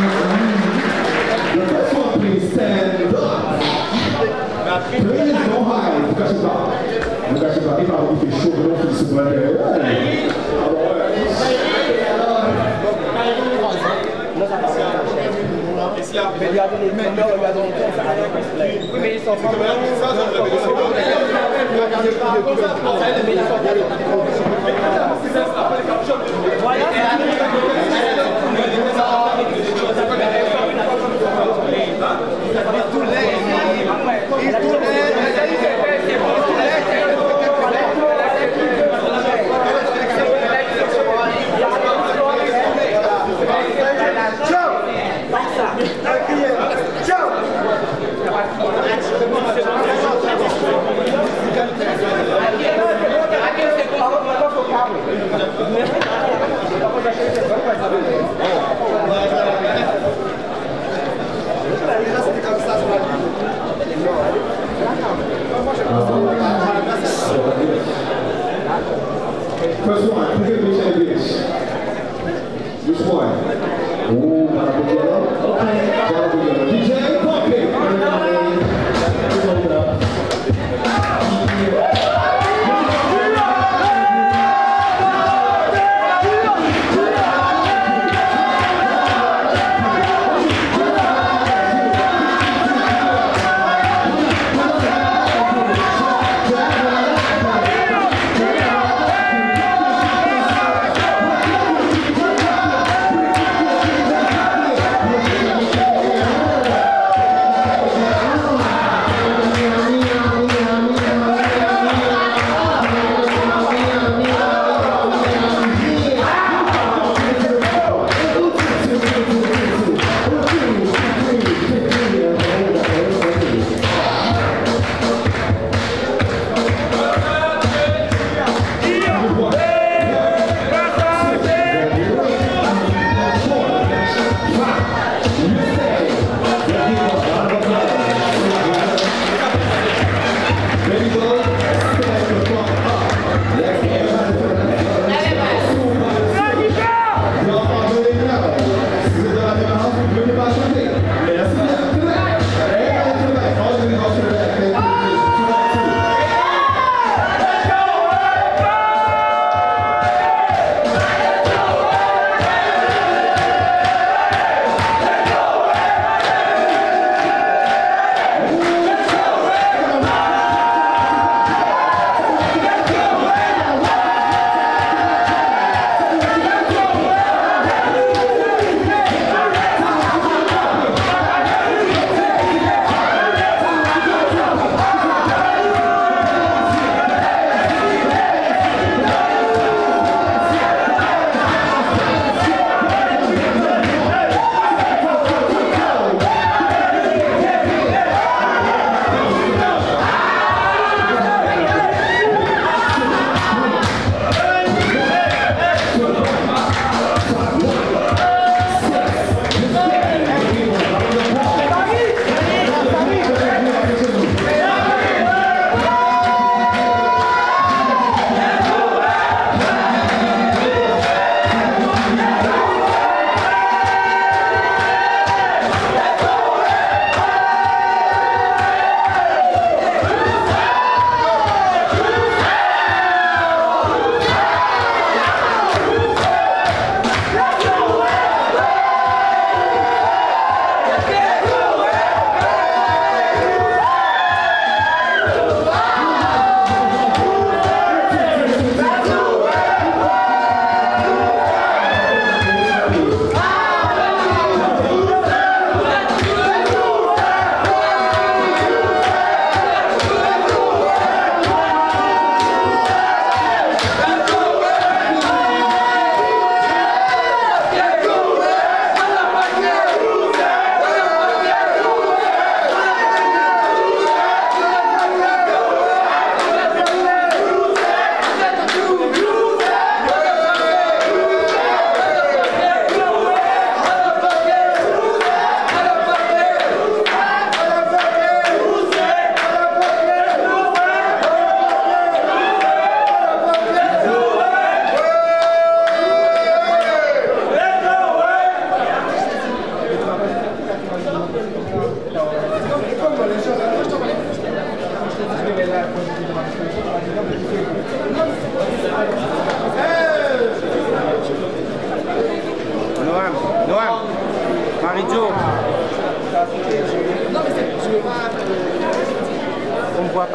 The first one, mais. Pas First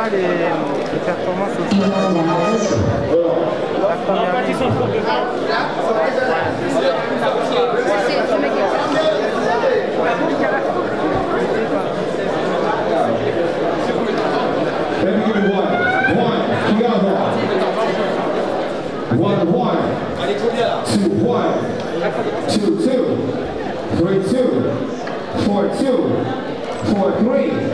pas les, les performances au La première ligne. One, one. Two, one. Two, two. Three, two. Four, two. Four, three.